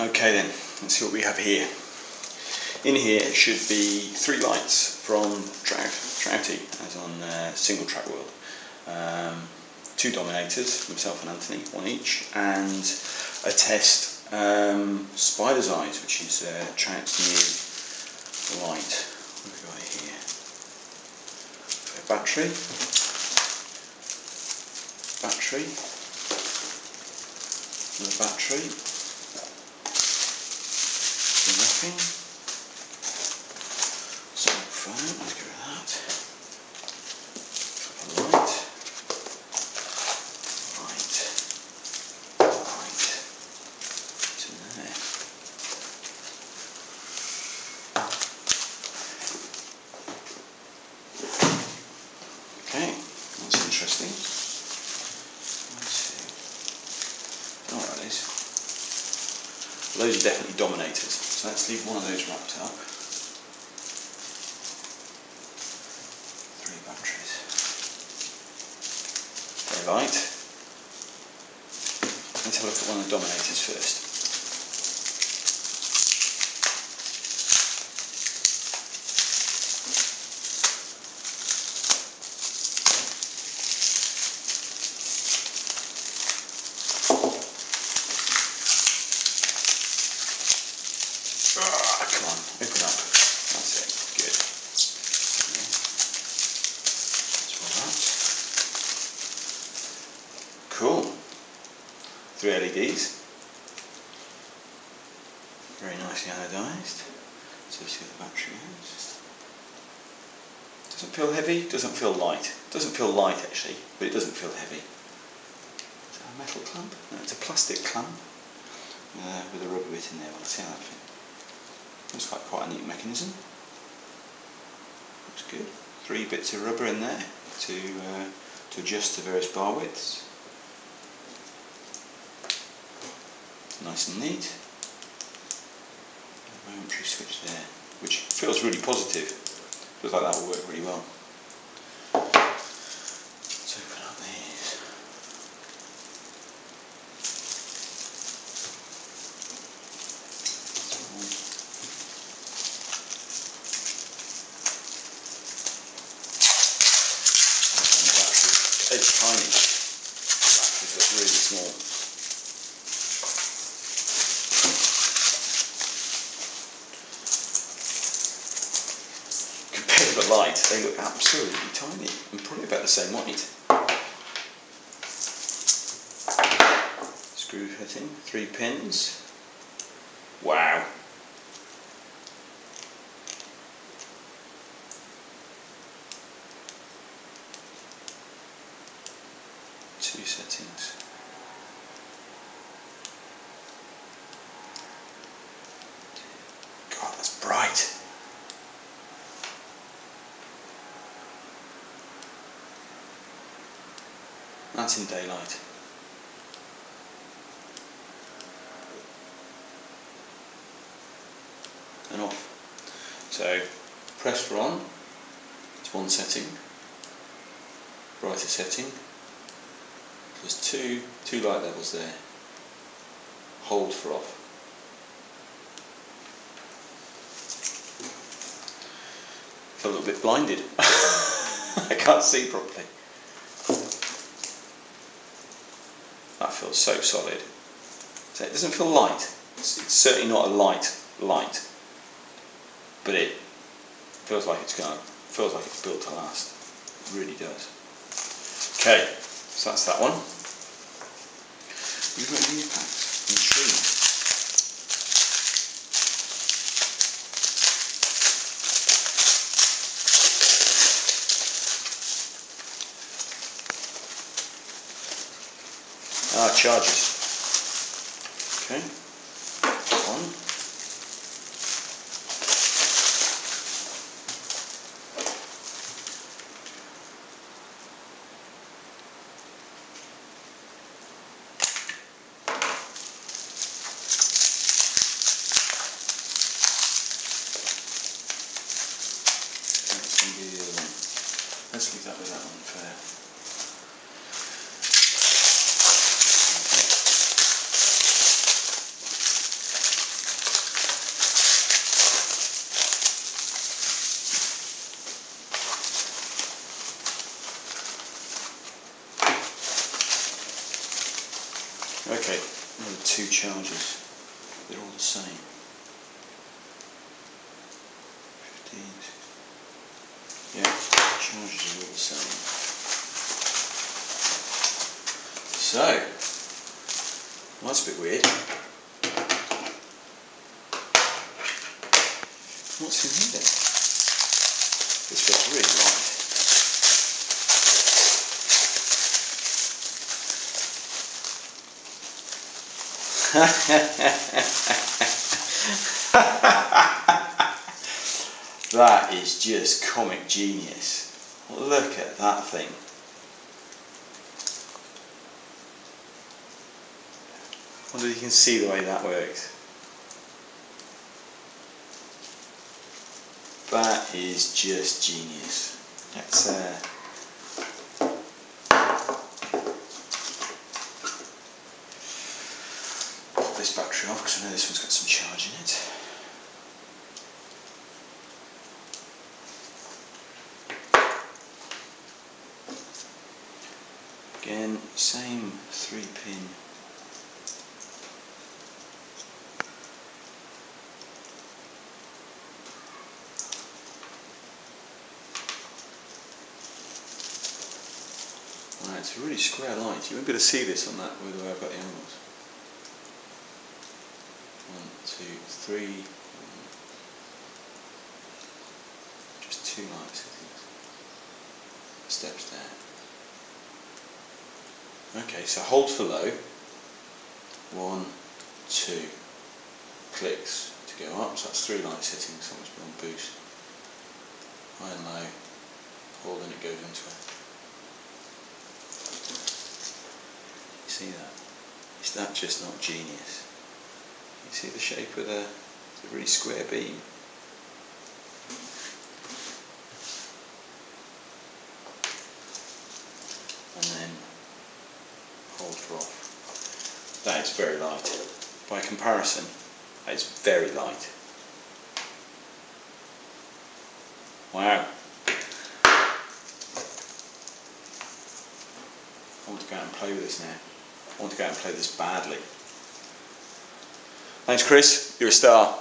Okay then, let's see what we have here. In here should be three lights from Trout, Troutie, as on uh, Singletrack World. Um, two dominators, myself and Anthony, one each, and a test um, Spider's Eyes, which is uh, Trout's new light. What have we got here? Battery, battery, the battery, nothing. So fine, let's get rid of that. Light. Light. Light. To there. Okay, that's interesting. Let's see. Alright, those are definitely dominators. So let's leave one of those wrapped up. Three batteries. Very light. Let's have a look at one of the dominators first. Three LEDs. Very nicely anodized. So see the battery is. Doesn't feel heavy, doesn't feel light. Doesn't feel light actually, but it doesn't feel heavy. Is that a metal clamp? No, it's a plastic clamp uh, with a rubber bit in there. We'll see how that fits. Looks like quite a neat mechanism. Looks good. Three bits of rubber in there to, uh, to adjust the various bar widths. Nice and neat. momentary switch there, which feels really positive. Feels like that will work really well. Let's open up these. It's tiny. Batteries look really small. They look absolutely tiny and probably about the same weight. Screw fitting, three pins. Wow. Two settings. That's in daylight. And off. So press for on, it's one setting, brighter setting, there's two, two light levels there, hold for off. Feel a little bit blinded. I can't see properly. That feels so solid. So it doesn't feel light. It's, it's certainly not a light light, but it feels like it's going. Feels like it's built to last. It really does. Okay, so that's that one. We've got these packs Ah, charges. Okay. One. Let's leave that with that one for two charges. They're all the same. 15. Yeah, charges are all the same. So, well, that's a bit weird. What's in here then? This feels really light. that is just comic genius. Look at that thing. wonder if you can see the way that works. That is just genius. Let's uh, pop this battery off because I know this one's got some charge in it. Again, same three pin Right, it's a really square light. You won't be able to see this on that with the way I've got the angles. Two, three. Just two lights, I think. Steps there. Okay, so hold for low. One, two. Clicks to go up. So that's three light settings. So much on boost. High and low. Hold and it goes into it. You see that? Is that just not genius? You see the shape of the, the really square beam? And then hold for off. That is very light. By comparison, that is very light. Wow. I want to go out and play with this now. I want to go out and play this badly. Thanks, Chris. You're a star.